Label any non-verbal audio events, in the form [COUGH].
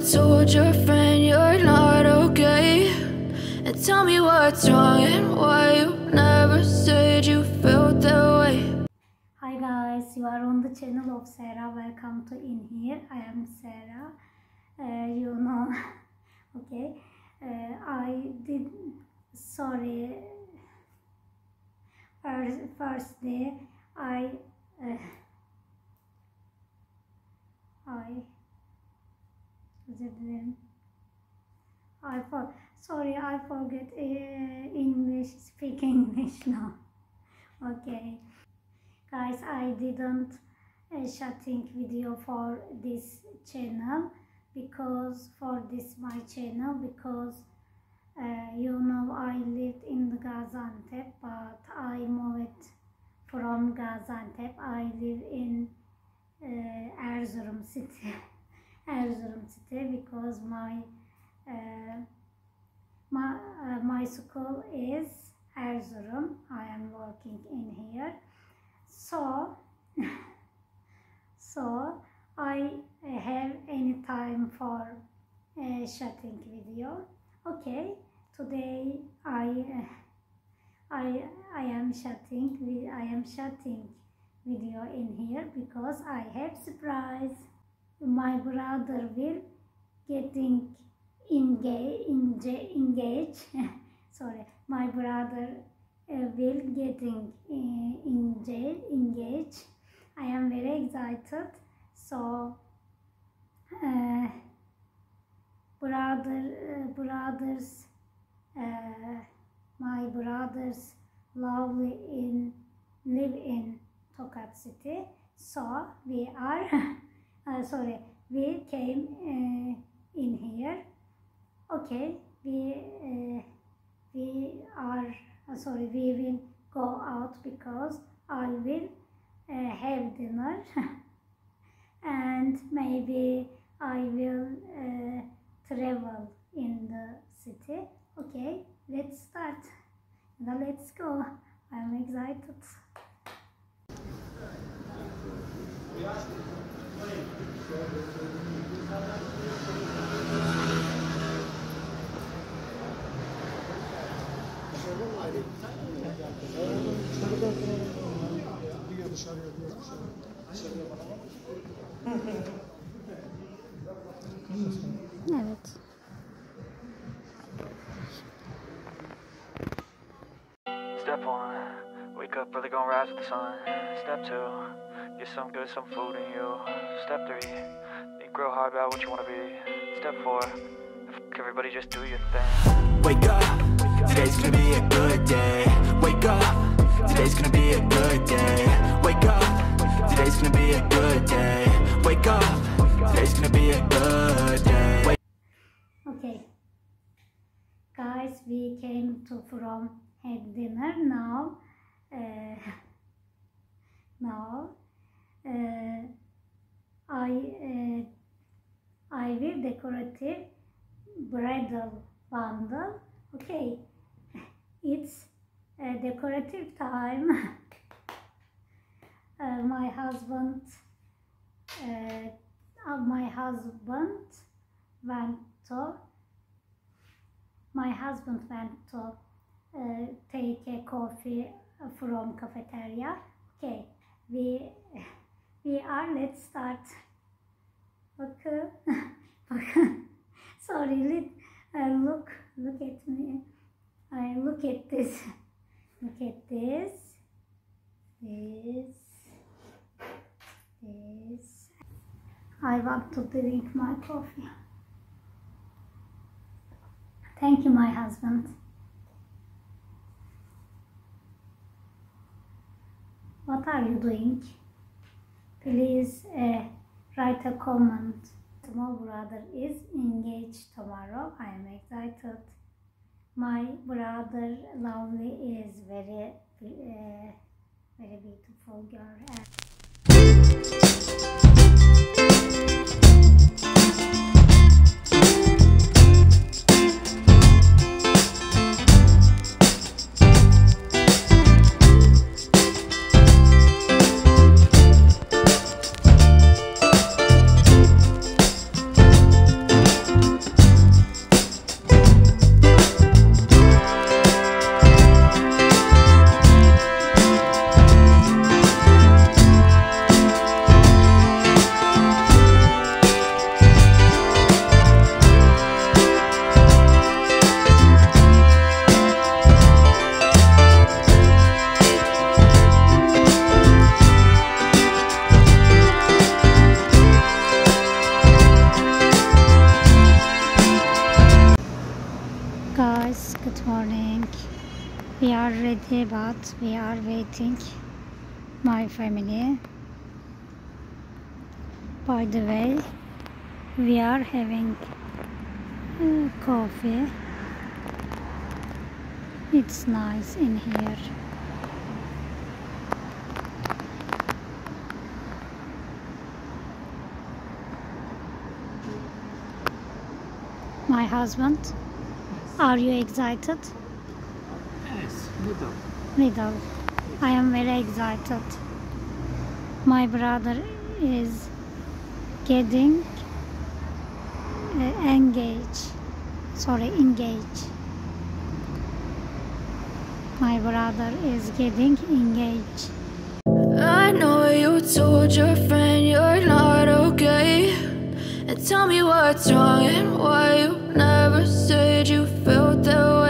told your friend you're not okay? And tell me what's wrong and why you never said you felt that way. Hi guys, you are on the channel of Sarah. Welcome to In Here. I am Sarah. Uh, you know, [LAUGHS] okay. Uh, I did. Sorry. First, first day, I. Uh, I. Dilerim. I for sorry I forget uh, English speak English [LAUGHS] now. Okay, guys I didn't uh, shooting video for this channel because for this my channel because uh, you know I lived in Gaziantep but I moved from Gaziantep I live in uh, Erzurum city [LAUGHS] Erzurum city because my uh, my uh, my school is Erzurum. I am working in here, so [LAUGHS] so I have any time for uh, shooting video. Okay, today I [LAUGHS] I I am shooting I am shooting video in here because I have surprise. My brother will getting engage, engage, engage. [LAUGHS] sorry. My brother uh, will getting uh, engage, engage i am very excited. So uh, brother brothers my brothers lovely in live in Tokat city. So we are [LAUGHS] uh, sorry. We came uh, in here. Okay. We uh, we are uh, sorry we will go out because i will uh, have dinner. [LAUGHS] And maybe i will uh, travel in the city. Okay. Let's start. Now let's go. I'm excited evet Step one, wake up early, gonna rise with the sun. Step two, get some good, some food in you. Step three, think real hard about what you wanna be. Step four, f- everybody just do your thing. Wake up, today's gonna be a good day. Wake up, today's gonna be a good day. Wake up, today's gonna be a good day. Wake up, today's gonna be a good day. Wake Okay, guys, we came to from had dinner now. Uh, [LAUGHS] now, I uh, I will decorative bridal bundle. Okay, it's uh, decorative time. [LAUGHS] uh, my husband, uh, uh, my husband went to my husband went to uh, take a coffee from cafeteria. Okay, we [LAUGHS] we are. Let's start. Okay, [LAUGHS] sorry. Let, uh, look, look at me. I look at this. Look at this. This. This. I want to drink my coffee. Thank you, my husband. What are you doing? Please uh, write a comment. Small brother is engaged tomorrow. I am excited. My brother lovely is very uh, very beautiful girl. Morning. We are ready, but we are waiting. My family. By the way, we are having uh, coffee. It's nice in here. My husband, are you excited? Yes, little. Little. I am very excited. My brother is getting uh, engaged. Sorry, engaged. My brother is getting engaged. I know you told your friend you're not okay. And tell me what's wrong and why you never said you felt that way.